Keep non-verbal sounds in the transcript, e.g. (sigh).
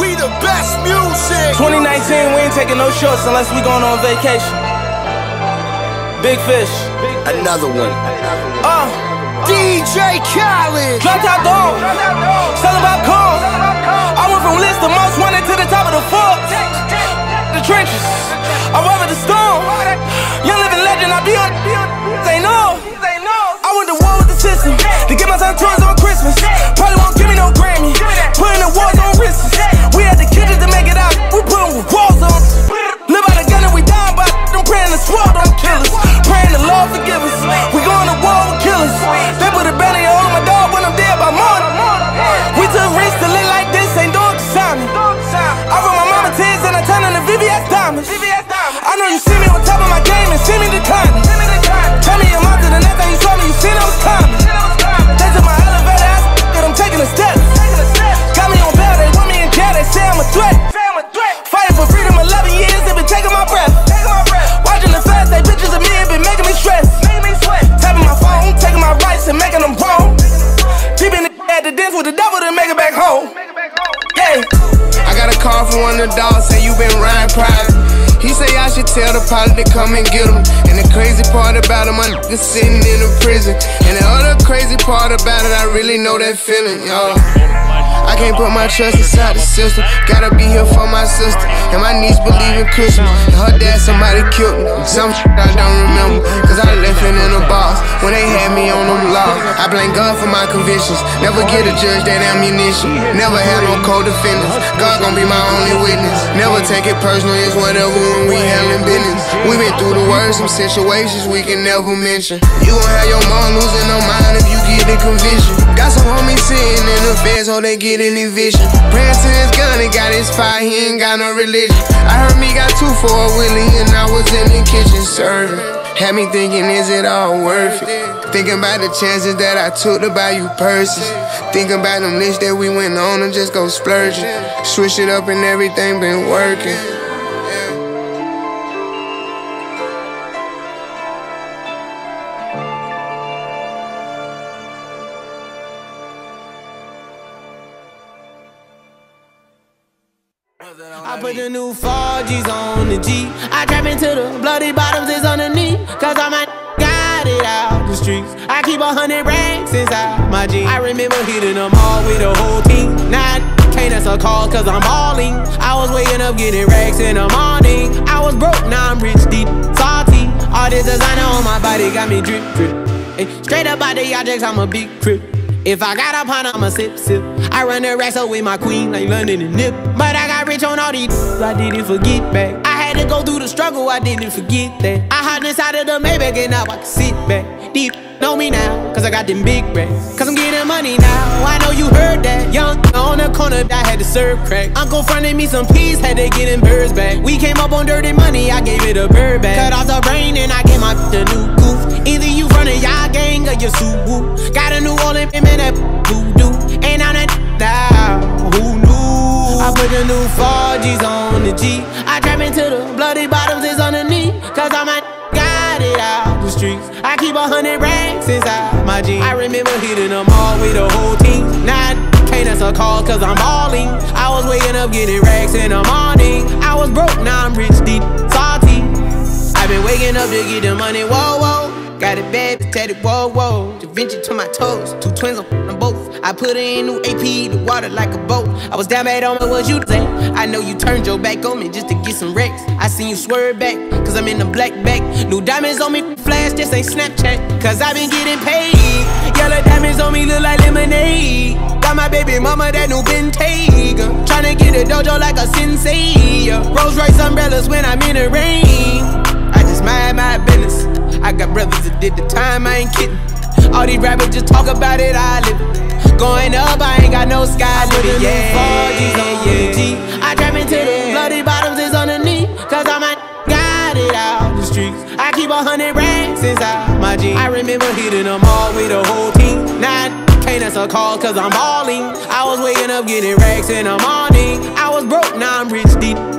We the best music. 2019, we ain't taking no shorts unless we going on vacation. Big fish. Another one. Uh, DJ Khaled. drop top dog. Selling popcorn. I went from list the most wanted to the top of the Forbes. From one of the dogs, say you been riding private. He say I should tell the pilot to come and get him. And the crazy part about it, my nigga sitting in a prison. And the other crazy part about it, I really know that feeling, y'all. I can't put my trust inside the system. Gotta be here for my sister. And my niece believe in Christmas. And her dad, somebody killed me. Some shit I don't remember. Cause I left it in a box when they had me on them laws. I blame God for my convictions. Never get a judge that ammunition. Never had no co-defendants. God gon' be my only witness. Never take it personal, it's whatever when we handling business. We been through the worst, some situations we can never mention. You gon' have your mom losing her mind if you get the conviction. Got some homies sitting in the feds, so they get any vision. Praying to his gun, he got his fire, he ain't got no religion. I heard me got two for a Willie, and I was in the kitchen serving. Had me thinking, is it all worth it? Thinking about the chances that I took to buy you purses. Thinking about them lists that we went on and just go splurging. Switch it up and everything been working. I put the new 4Gs on the G. I trap into the bloody bottoms is underneath. Cause I'm a (laughs) got it out the streets. I keep a hundred racks inside my jeans. I remember hitting them all with the whole team. Now can't answer calls cause I'm balling. I was waking up getting racks in the morning. I was broke, now I'm rich, deep, salty. All this designer on my body got me drip, drip. Straight up out the objects, I'm a big crip. If I got a pound, I'ma sip, sip. I run the racks up with my queen, like London and Nip. But I got rich on all these, I didn't forget back. I had to go through the struggle, I didn't forget that. I hopped inside of the Maybach and now I can sit back. Deep know me now, cause I got them big racks. Cause I'm getting money now, I know you heard that. Young on the corner, I had to serve crack. Uncle fronted me some peas, had to get them birds back. We came up on dirty money, I gave it a bird back. Cut off the brain and I gave my the new goof. Either you the y'all gang or you Suwu. Got a New Orleans man that voodoo. Put the new 4Gs on the G. I trap into the bloody bottoms is underneath. Cause I'm a got it out the streets. I keep a hundred racks inside my jeans. I remember hitting them all with the whole team. Now can't answer calls cause I'm balling. I was waking up getting racks in the morning. I was broke, now I'm rich, deep, salty. I've been waking up to get the money, whoa, whoa. Got it bad, tatted, whoa, whoa. Da Vinci to my toes, two twins on them both. I put in new AP, the water like a boat. I was down bad on what you say? I know you turned your back on me just to get some wrecks. I seen you swerve back, cause I'm in the black back. New diamonds on me, flash, this ain't Snapchat. Cause I been getting paid. Yellow diamonds on me look like lemonade. Got my baby mama that new Bentayga. Tryna get a dojo like a sensei. Rolls Royce umbrellas when I'm in the rain. I just mind my business. I got brothers that did the time, I ain't kidding. All these rappers just talk about it, I live it. Going up, I ain't got no sky limit. Yeah, yeah, yeah. I trap into the bloody bottoms is underneath. Cause I'm a got it out the streets. I keep a hundred racks inside my jeans. I remember hitting them all with the whole team. Now can't answer calls cause I'm balling. I was waking up getting racks in the morning. I was broke, now I'm rich deep.